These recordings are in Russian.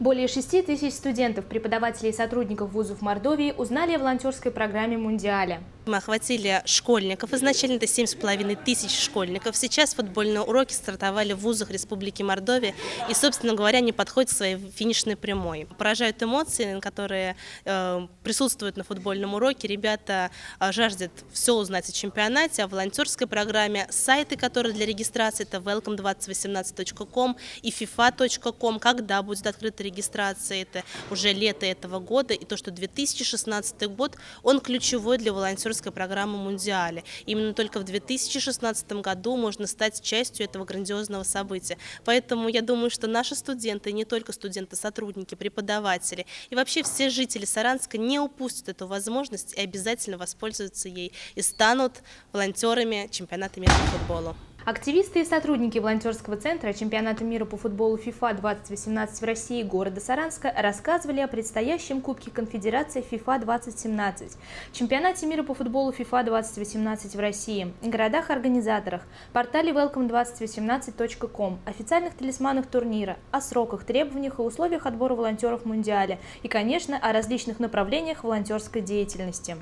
Более 6 тысяч студентов, преподавателей и сотрудников вузов Мордовии узнали о волонтерской программе «Мундиале». Мы охватили школьников, изначально это 7,5 тысяч школьников. Сейчас футбольные уроки стартовали в вузах Республики Мордовия и, собственно говоря, не подходят к своей финишной прямой. Поражают эмоции, которые э, присутствуют на футбольном уроке. Ребята э, жаждут все узнать о чемпионате, о волонтерской программе. Сайты, которые для регистрации, это welcome2018.com и fifa.com. Когда будет открыта регистрация, это уже лето этого года. И то, что 2016 год, он ключевой для волонтерской программы «Мундиале». Именно только в 2016 году можно стать частью этого грандиозного события. Поэтому я думаю, что наши студенты, не только студенты, сотрудники, преподаватели и вообще все жители Саранска не упустят эту возможность и обязательно воспользуются ей и станут волонтерами чемпионата мира по футболу. Активисты и сотрудники волонтерского центра чемпионата мира по футболу FIFA 2018 в России города Саранска рассказывали о предстоящем Кубке Конфедерации FIFA 2017, чемпионате мира по футболу FIFA 2018 в России, городах-организаторах, портале welcome2018.com, официальных талисманах турнира, о сроках, требованиях и условиях отбора волонтеров Мундиале и, конечно, о различных направлениях волонтерской деятельности.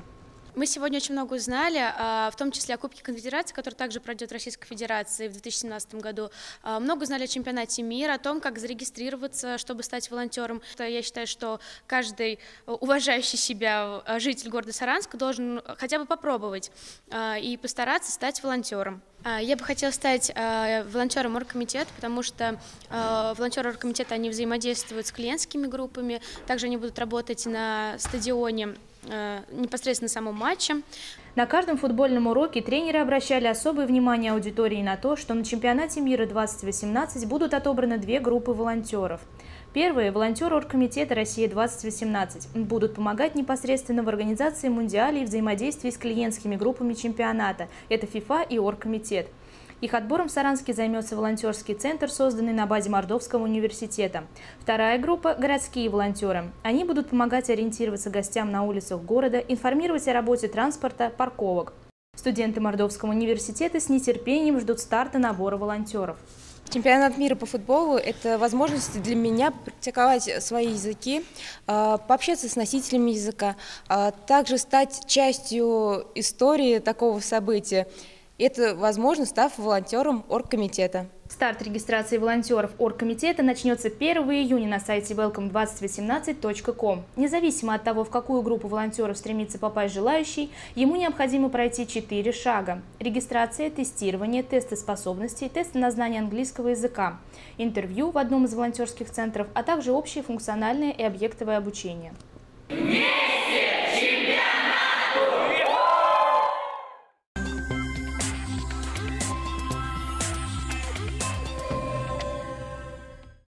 Мы сегодня очень много узнали, а, в том числе о Кубке Конфедерации, который также пройдет в Российской Федерации в 2017 году. А, много узнали о чемпионате мира, о том, как зарегистрироваться, чтобы стать волонтером. Я считаю, что каждый уважающий себя житель города Саранска должен хотя бы попробовать а, и постараться стать волонтером. Я бы хотела стать волонтером оргкомитета, потому что волонтеры оргкомитета, они взаимодействуют с клиентскими группами, также они будут работать на стадионе непосредственно самом матче. На каждом футбольном уроке тренеры обращали особое внимание аудитории на то, что на чемпионате мира 2018 будут отобраны две группы волонтеров. Первые – волонтеры Оргкомитета «Россия-2018» будут помогать непосредственно в организации Мундиале и взаимодействии с клиентскими группами чемпионата – это ФИФА и Оргкомитет. Их отбором в Саранске займется волонтерский центр, созданный на базе Мордовского университета. Вторая группа – городские волонтеры. Они будут помогать ориентироваться гостям на улицах города, информировать о работе транспорта, парковок. Студенты Мордовского университета с нетерпением ждут старта набора волонтеров. Чемпионат мира по футболу – это возможность для меня практиковать свои языки, а, пообщаться с носителями языка, а также стать частью истории такого события. Это возможно, став волонтером оргкомитета. Старт регистрации волонтеров оргкомитета начнется 1 июня на сайте welcome2018.com. Независимо от того, в какую группу волонтеров стремится попасть желающий, ему необходимо пройти 4 шага. Регистрация, тестирование, тесты способностей, тесты на знание английского языка, интервью в одном из волонтерских центров, а также общее функциональное и объектовое обучение.